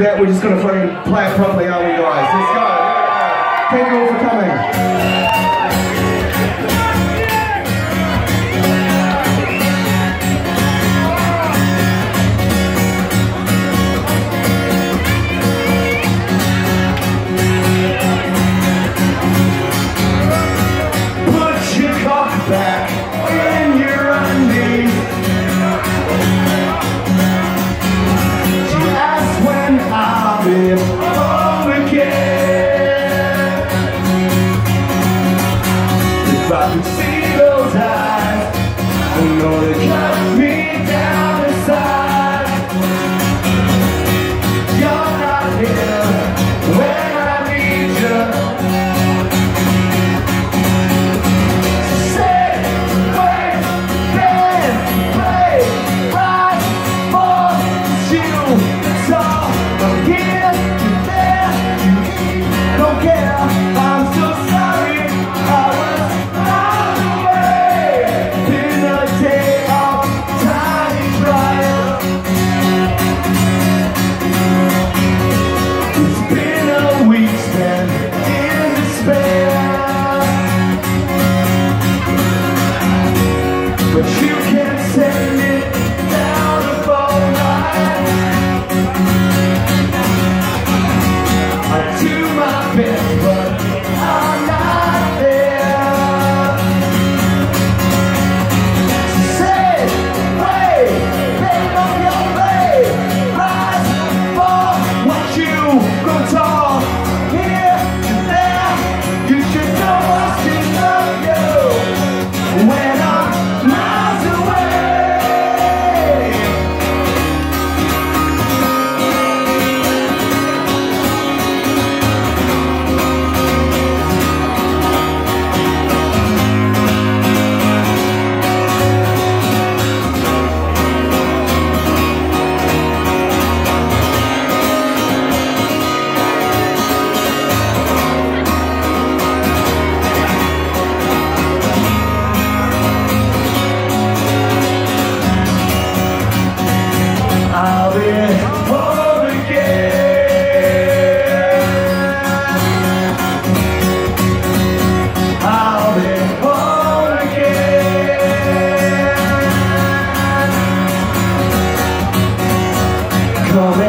that, we're just gonna play it properly, are we guys? Let's go. Thank you all for coming. If I could see those eyes I know they can't fé. 처음에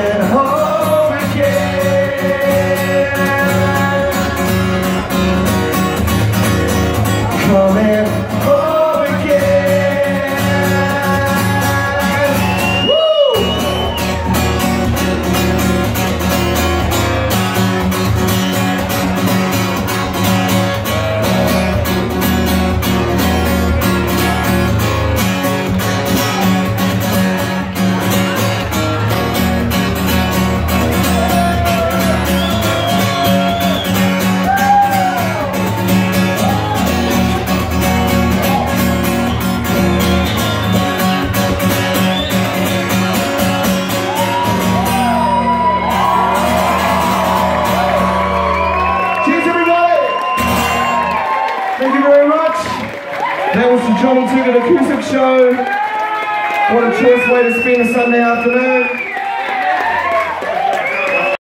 That was the Jon Toogood Acoustic Show. What a choice way to spend a Sunday afternoon.